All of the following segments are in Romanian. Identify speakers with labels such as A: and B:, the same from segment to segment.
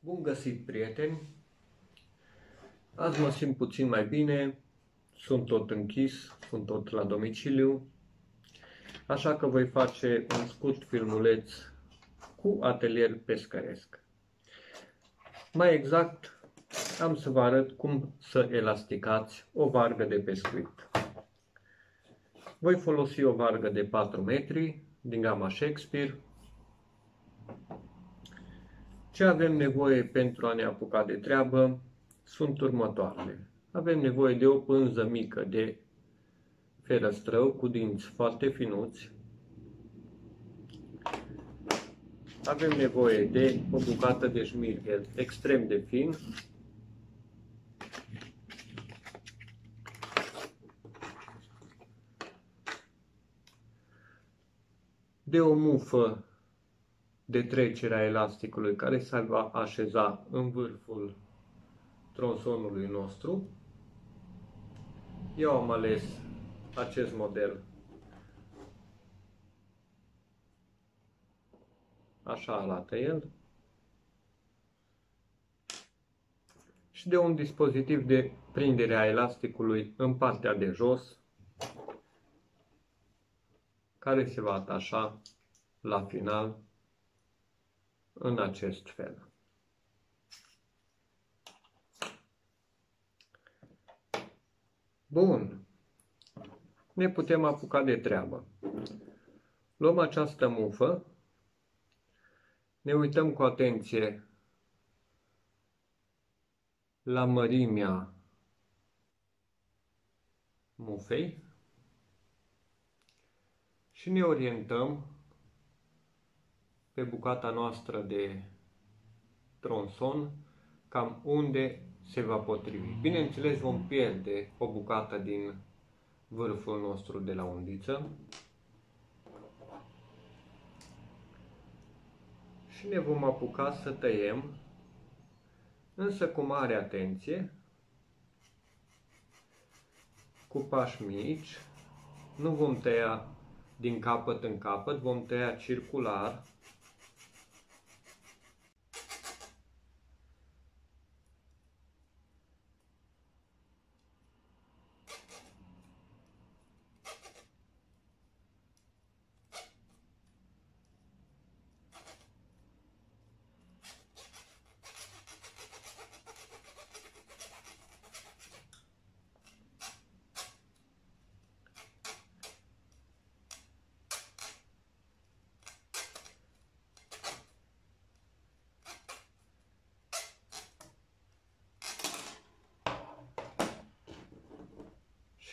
A: Bun găsit, prieteni! Azi mă simt puțin mai bine, sunt tot închis, sunt tot la domiciliu, așa că voi face un scurt filmuleț cu atelier pescăresc. Mai exact, am să vă arăt cum să elasticați o vargă de pescuit. Voi folosi o vargă de 4 metri din gama Shakespeare. Ce avem nevoie pentru a ne apuca de treabă sunt următoarele. Avem nevoie de o pânză mică de ferăstrău cu dinți foarte finuți. Avem nevoie de o bucată de șmirghel extrem de fin. De o mufă de trecere a elasticului care se va așeza în vârful tronsonului nostru. Eu am ales acest model. Așa arată el. Și de un dispozitiv de prindere a elasticului în partea de jos, care se va atașa la final în acest fel. Bun. Ne putem apuca de treabă. Luăm această mufă, ne uităm cu atenție la mărimea mufei și ne orientăm pe bucata noastră de tronson cam unde se va potrivi. Bineînțeles, vom pierde o bucată din vârful nostru de la undiță și ne vom apuca să tăiem, însă cu mare atenție, cu pași mici, nu vom tăia din capăt în capăt, vom tăia circular,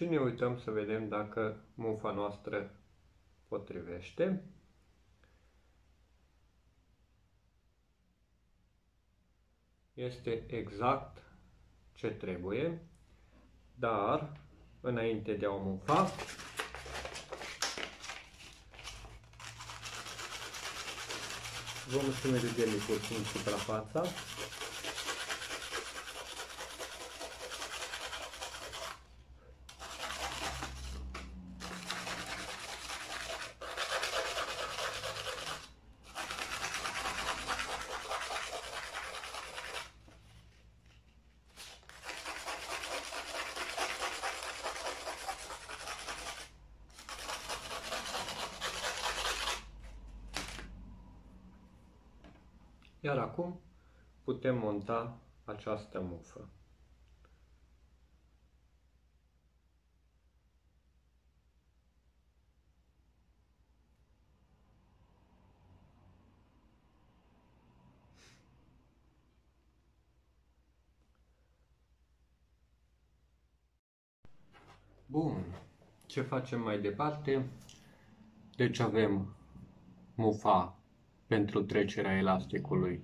A: și ne uităm să vedem dacă mufa noastră potrivește. Este exact ce trebuie, dar înainte de a o mufa, vom sumeri puțin suprafața Iar acum putem monta această mufă. Bun, ce facem mai departe? Deci avem mufa pentru trecerea elasticului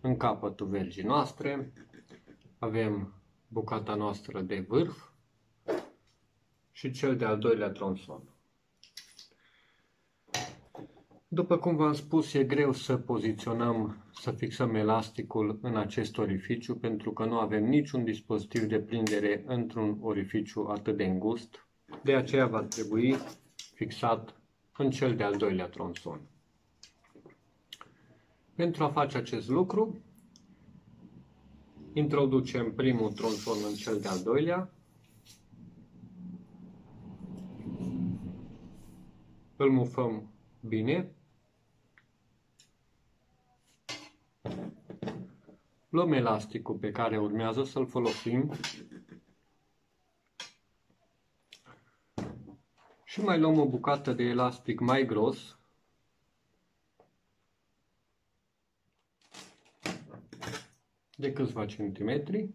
A: în capătul vergii noastre. Avem bucata noastră de vârf și cel de-al doilea tronson. După cum v-am spus, e greu să poziționăm, să fixăm elasticul în acest orificiu pentru că nu avem niciun dispozitiv de prindere într-un orificiu atât de îngust. De aceea va trebui fixat în cel de-al doilea tronson. Pentru a face acest lucru, introducem primul tronson în cel de-al doilea, îl mufăm bine, luăm elasticul pe care urmează să-l folosim. Și mai luăm o bucată de elastic mai gros de câțiva centimetri.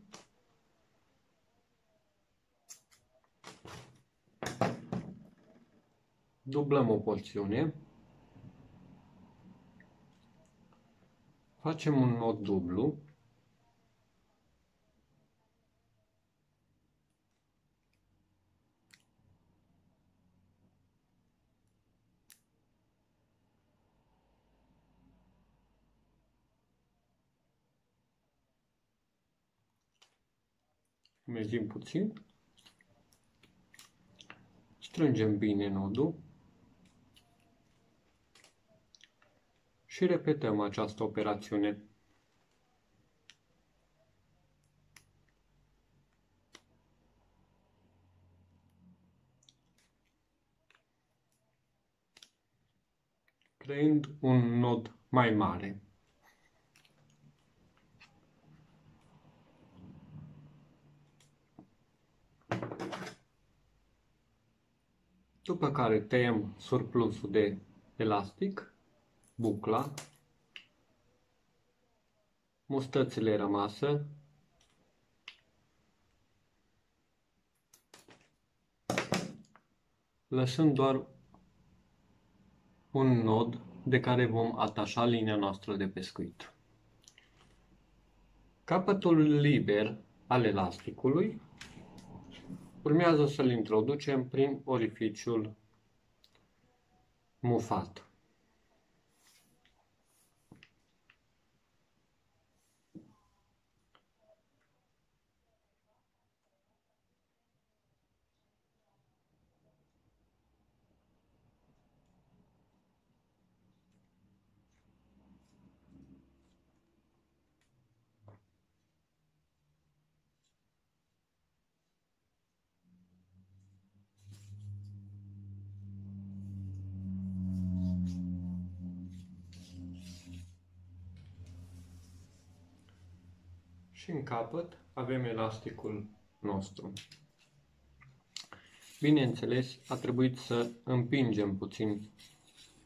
A: Dublăm o porțiune. Facem un nod dublu. Mergem puțin. Strângem bine nodul. Și repetăm această operațiune. creând un nod mai mare. După care tăiem surplusul de elastic, bucla, mustățile rămase, lăsând doar un nod de care vom atașa linia noastră de pescuit. Capătul liber al elasticului Urmează să-l introducem prin orificiul mufat. Și în capăt avem elasticul nostru. Bineînțeles, a trebuit să împingem puțin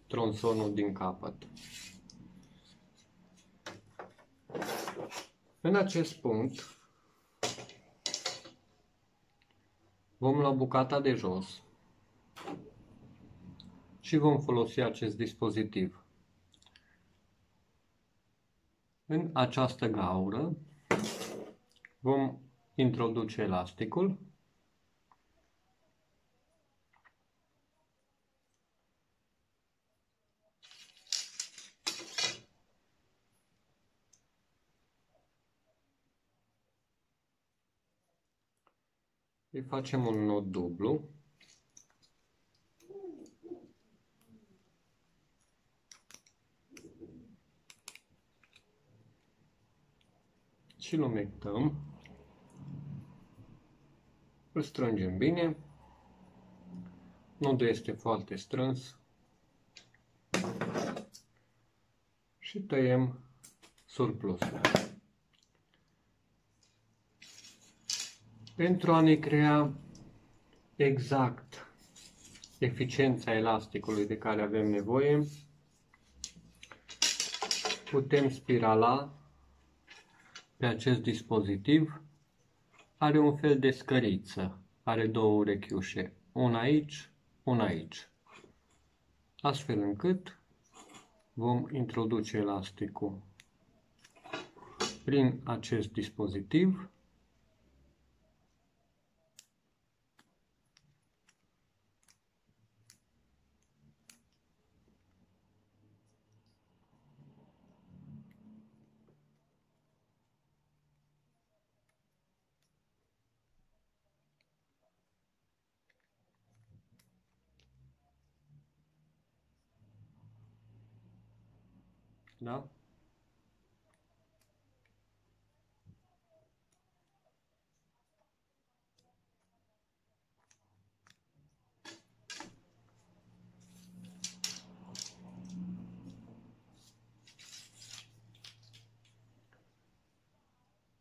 A: tronsonul din capăt. În acest punct vom lua bucata de jos și vom folosi acest dispozitiv. În această gaură Vom introduce elasticul. Îi facem un nod dublu. Și îl umectăm. Îl strângem bine. Nodul este foarte strâns. Și tăiem surplusul. Pentru a ne crea exact eficiența elasticului de care avem nevoie, putem spirala pe acest dispozitiv are un fel de scăriță, are două urechiușe, una aici, una aici. Astfel încât vom introduce elasticul prin acest dispozitiv Da?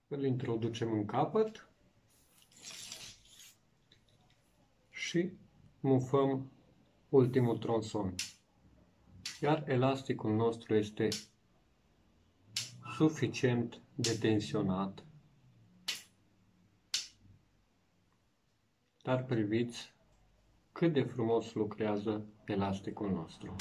A: Îl introducem în capăt și mufăm ultimul tronson. Iar elasticul nostru este suficient de tensionat. Dar priviți cât de frumos lucrează elasticul nostru.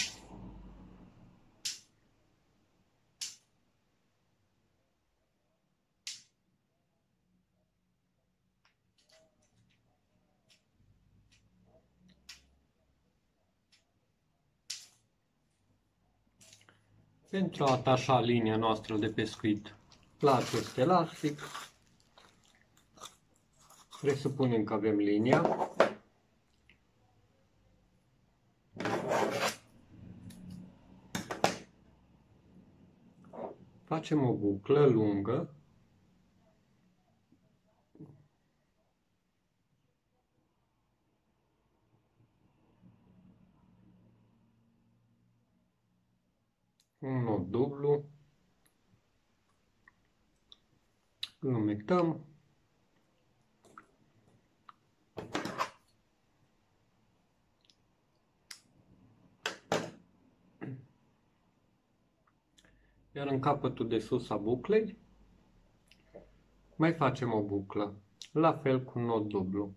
A: Pentru a atașa linia noastră de pescuit la acest elastic, presupunem că avem linia. Facem o buclă lungă un nod dublu, îl conectăm, iar în capătul de sus a buclei mai facem o buclă, la fel cu nod dublu,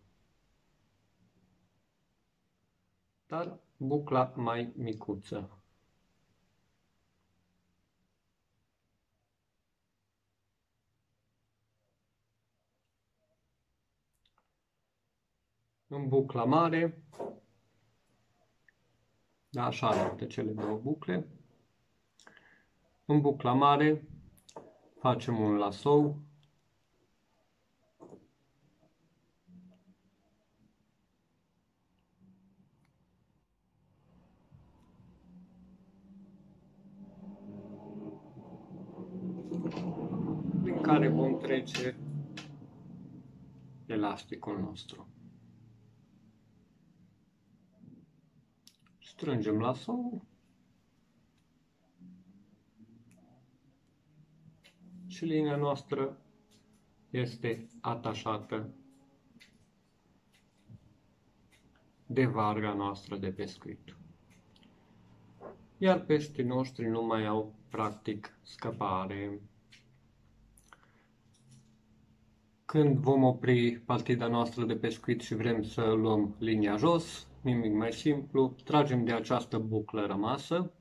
A: dar bucla mai micuță. În bucla mare, da, așa arată cele două bucle. În bucla mare facem un lasou prin care vom trece elasticul nostru. Strângem lasou. Și linia noastră este atașată de varga noastră de pescuit. Iar peștii noștri nu mai au practic scăpare. Când vom opri partida noastră de pescuit și vrem să luăm linia jos, nimic mai simplu, tragem de această buclă rămasă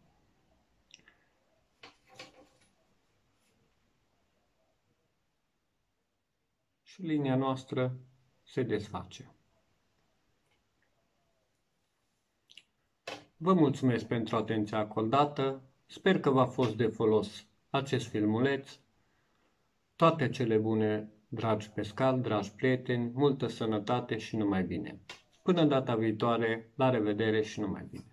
A: și linia noastră se desface. Vă mulțumesc pentru atenția acordată, sper că v-a fost de folos acest filmuleț. Toate cele bune, dragi pescari, dragi prieteni, multă sănătate și numai bine! Până data viitoare, la revedere și numai bine!